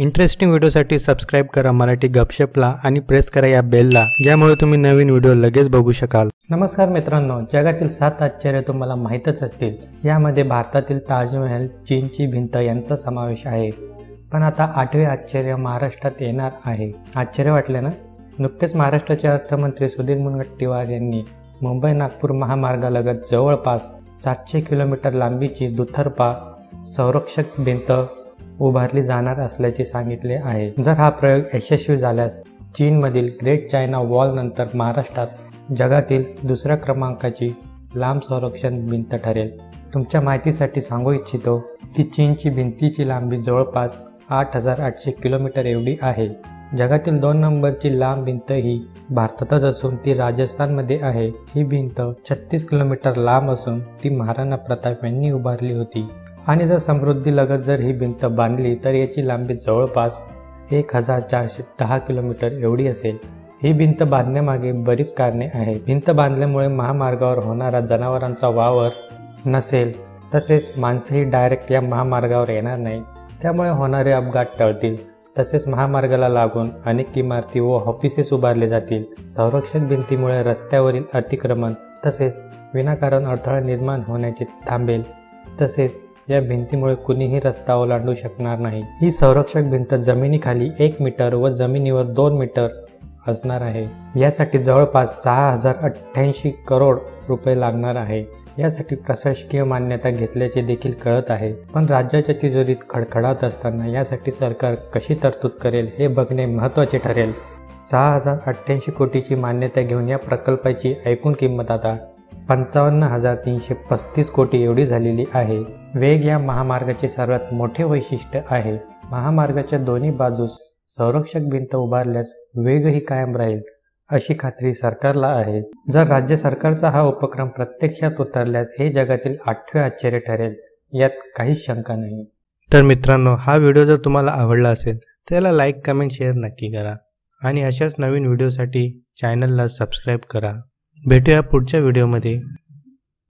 Interesting व्हिडिओसाठी subscribe करा मराठी गपशपला आणि प्रेस करा या बेलला ज्यामुळे तुम्ही नवीन व्हिडिओ लगेच बघू शकाल. नमस्कार मित्रांनो जगातील सात आश्चर्य तुम्हाला माहीतच असतील. यामध्ये भारतातील ताजमहल चीनची भिंत यांचा समावेश आहे. पण आता आठवे आश्चर्य महाराष्ट्रात येणार आहे. आश्चर्य वाटले ना? नुकतेच महाराष्ट्राचे अर्थमंत्री सुधीर मुनगट्टीवार यांनी मुंबई नागपूर महामार्गालगत जवळपास सातशे किलोमीटर लांबीची दुथरपा संरक्षक भिंत उभारली जाणार असल्याचे सांगितले आहे. जर हा प्रयोग यशस्वी झाल्यास चीनमधील ग्रेट चायना वॉल नंतर महाराष्ट्रात जगातील दुसऱ्या क्रमांकाची लांब संरक्षण भिंत ठरेल. तुमच्या माहितीसाठी सांगू इच्छितो की चीनची भिंतीची लांबी जवळपास आठ हजार आठशे किलोमीटर एवढी आहे. जगातील दोन नंबरची लांब भिंत ही भारतातच असून ती राजस्थानमध्ये आहे. ही भिंत छत्तीस किलोमीटर लांब असून ती महाराणा प्रताप यांनी उभारली होती. आणि जर समृद्धी लगत जर ही भिंत बांधली तर याची लांबी जवळपास एक हजार चारशे दहा किलोमीटर एवढी असेल. ही भिंत बांधण्यामागे बरीच कारणे आहे भिंत बांधल्यामुळे महामार्गावर होणारा जनावरांचा वावर नसेल तसेच माणसंही डायरेक्ट या महामार्गावर येणार नाही त्यामुळे होणारे अपघात टळतील. तसेच महामार्गाला लागून अनेक इमारती व ऑफिसेस उभारले जातील. संरक्षक भिंतीमुळे रस्त्यावरील अतिक्रमण तसेच विनाकारण अडथळा निर्माण होण्याचे थांबेल. तसेच या भिंतीमुळे कुणीही रस्ता ओलांडू शकणार नाही. ही संरक्षक भिंत जमिनीखाली एक मीटर व जमिनीवर दोन मीटर असणार आहे. यासाठी जवळपास सहा हजार अठ्ठ्याऐंशी करोड रुपये लागणार आहे. यासाठी प्रशासकीय मान्यता घेतल्याचे देखील कळत आहे. पण राज्याच्या तिजोरीत खडखडात असताना यासाठी सरकार कशी तरतूद करेल हे बघणे महत्त्वाचे ठरेल. सहा हजार अठ्ठ्याऐंशी कोटीची मान्यता घेऊन या प्रकल्पाची ऐकून किंमत आता पंचावन्न हजार तीनशे पस्तीस कोटी एवढी झालेली आहे. वेग या महामार्गाचे सर्वात मोठे वैशिष्ट्य आहे. महामार्गाच्या दोन्ही बाजूस संरक्षक भिंत उभारल्यास वेगही कायम राहील अशी खात्री सरकारला आहे. जर राज्य सरकारचा हा उपक्रम प्रत्यक्षात उतरल्यास हे जगातील आठवे आश्चर्य ठरेल यात काहीच शंका नाही. तर मित्रांनो हा व्हिडिओ जर तुम्हाला आवडला असेल तर याला लाईक कमेंट शेअर नक्की करा. आणि अशाच नवीन व्हिडिओसाठी चॅनलला सबस्क्राईब करा. भेटूया पुढच्या व्हिडिओमध्ये.